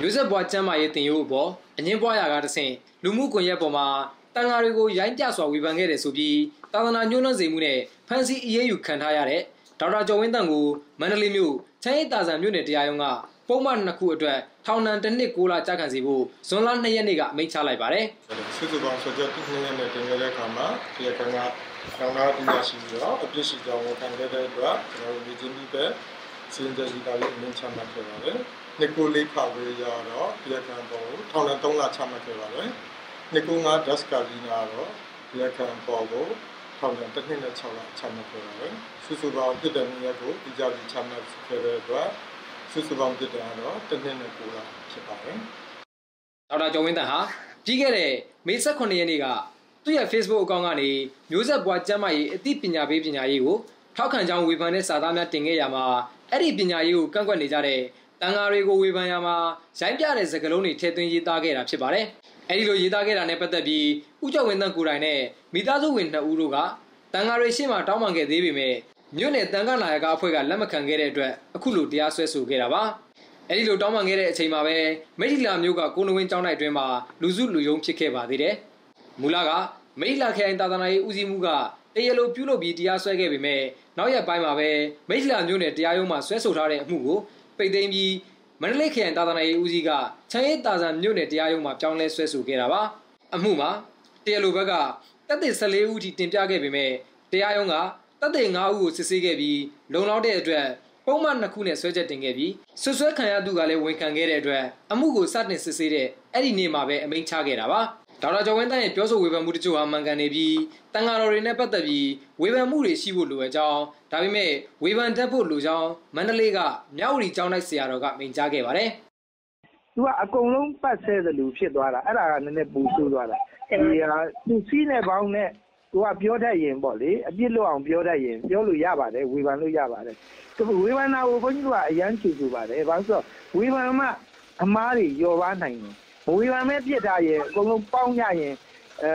မျိုးဆက်ဘွားကျမ်းမာရေးတင်ရိုးအပေါ်အငင်းပွားရာကတဆင့်လူမှုကွန်ရက်ပေါ်မှာတန်ဃာတွေကိုရိုင်းပြစွာဝေဖန်ခဲ့တယ်ဆိုပြီးသာသနာညှိုးနှံစေမှုနဲ့ဖမ်းဆီးအရေးယူခံထားရတဲ့ဒေါက်တာကျော်ဝင်းတန်ကိုမန္တလေးမြို့ချမ်းရည်တာဆန်မြို့နယ်တရားရုံးကပုံမှန်နှစ်ခုအတွက်ထောင်ဒဏ်တစ်နှစ်6လကြာခံစီဖို့ဇွန်လ2ရက်နေ့ကအမိန့်ချလိုက်ပါတယ်။စုစုပေါင်းဆိုကြတစ်နှစ်နဲ့တင်ရတဲ့အခါမှာဒီကံကဆောင်းလာပညာရှိပြီးတော့အပြစ်ရှိကြောင်းဝန်ခံခဲ့တဲ့အတွက်ကျွန်တော်တို့ဒီချင်းပြီးပဲစီရင်ချက်စီတာလေးအမိန့်ချမှတ်ခဲ့ပါတယ်။ နှစ်ကိုလေးခါဝေးရတော့ဒီကံပေါ်ကိုထောင်ဒဏ်3လချမှတ်ခဲ့ပါတယ်။နှစ်ကိုငါဒတ်စကာဒီနာတော့ဒီကံပေါ်ကိုထောင်ဒဏ်တစ်နှစ်နဲ့6လချမှတ်ခဲ့ပါတယ်။စုစုပေါင်းပြည်တယ်နည်းကိုဒီကြပြီးချမှတ်ခဲ့တဲ့အတွက်စုစုပေါင်းပြည်တယ်ကတော့တစ်နှစ်နဲ့9လဖြစ်ပါတယ်။ဒေါက်တာကျော်ဝင်းတန်ဟာပြီးခဲ့တဲ့မေ18ရက်နေ့ကသူ့ရဲ့ Facebook အကောင့်ကနေမျိုးဆက်ပွားကျမ်းမာရေးအသိပညာပေးပညာရေးကိုထောက်ခံကြောင်းဝေဖန်တဲ့စာသားများတင်ခဲ့ရမှာအဲ့ဒီပညာရေးကိုကန့်ကွက်နေကြတဲ့ တန်ဃာတွေကိုဝေဖန်ရမှာရိုင်းပြတဲ့စကားလုံးတွေထည့်သွင်းရေးသားခဲ့တာဖြစ်ပါတယ်။အဲဒီလိုရေးသားခဲ့တာနဲ့ပတ်သက်ပြီးဥကြဝင်းတန်ကိုယ်တိုင်နဲ့မိသားစုဝင်နှစ်ဦးတို့ကတန်ဃာတွေရှေ့မှာတောင်းပန်ခဲ့သေးပေမဲ့မြို့နယ်တန်ခါနာယကအဖွဲ့ကလက်မခံခဲ့တဲ့အတွက်အခုလိုတရားစွဲဆိုခဲ့တာပါ။အဲဒီလိုတောင်းပန်ခဲ့တဲ့အချိန်မှာပဲမိထီလာမြို့ကကိုနဝင်းကျောင်းတိုက်တွင်မှာလူစုလူယုံဖြစ်ခဲ့ပါသေးတယ်။မူလကမိထီလာခရိုင်တာသနာရေးဦးစီးမှုကတရားလိုပြုလုပ်ပြီးတရားစွဲခဲ့ပေမဲ့နောက်ရက်ပိုင်းမှာပဲမိထီလာမြို့နယ်တရားရုံးမှာဆွဲဆိုထားတဲ့အမှုကို ပိတ်သိမ်းပြီးမန္တလေးခရိုင်တာသနာရေးဦးစီးကချမ်းရည်တာဆန်မြို့နယ်တရားရုံးမှာပြောင်းလဲဆွဲဆိုခဲ့တာပါအမှုမှာတရားလိုဘက်ကတပ်သစ်14ဦးထိတင်ပြခဲ့ပေမဲ့တရားရုံးကတပ်သစ်9ဦးကိုစစ်ဆေးခဲ့ပြီးလုံလောက်တဲ့အတွက်ပုံမှန်နှစ်ခုနဲ့ဆွဲချက်တင်ခဲ့ပြီးဆွဆွဲခံရသူကလည်းဝန်ခံခဲ့တဲ့အတွက်အမှုကိုစတင်စစ်ဆေးတဲ့အဲ့ဒီနေ့မှာပဲအမိန့်ချခဲ့တာပါ ဒေါက်တာကျော်ဝင်းတန်းရဲ့ပြောဆိုဝေဖန်မှုတချို့ဟာမှန်ကန်နေပြီးတန်ဃာတော်တွေနဲ့ပတ်သက်ပြီးဝေဖန်မှုတွေရှိဖို့လိုအပ်ကြောင်းဒါပေမဲ့ဝေဖန်တတ်ဖို့လိုကြောင်းမန္တလေးကမြောက်ဝတီကျောင်းတိုက်ဆရာတော်ကမိန့်ကြားခဲ့ပါတယ်သူကအကုန်လုံးပတ်ဆဲသလိုဖြစ်သွားတာအဲ့ဒါကနည်းနည်းပူဆိုးသွားတာဒီဟာသူစီးနဲ့ပေါင်းနဲ့သူကပြောတတ်ရင်ပေါ့လေအပြစ်လွတ်အောင်ပြောတတ်ရင်ပြောလို့ရပါတယ်ဝေဖန်လို့ရပါတယ်သူဝေဖန်တာကိုဘုန်းကြီးကအရန်ချူချူပါတယ်ဘာလို့ဆိုတော့ဝေဖန်မှအမားတွေလျော်ပါနိုင်တယ် ဝေဖန်မဲ့ပြစ်ထားရင်အကုန်လုံးပေါင်းရရင်အဲ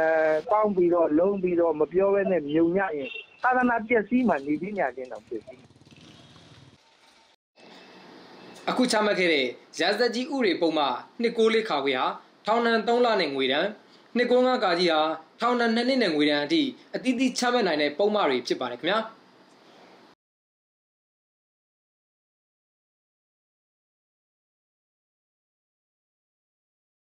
ပေါင်းပြီးတော့လုံးပြီးတော့မပြောဘဲနဲ့မြုံညရင်သာသနာပျက်စီးမှနေပညာချင်းတော့ပျက်စီးအခုချမှတ်ခဲ့တဲ့ရာဇသက်ကြီးဥရေပုံမှ294ခါခွေဟာထောင်ဒဏ်3လနဲ့ငွေဒဏ်295ကာကြီးဟာထောင်ဒဏ်2နှစ်နဲ့ငွေဒဏ်အထိအသီးသီးချမှတ်နိုင်တဲ့ပုံမှန်တွေဖြစ်ပါတယ်ခင်ဗျာ။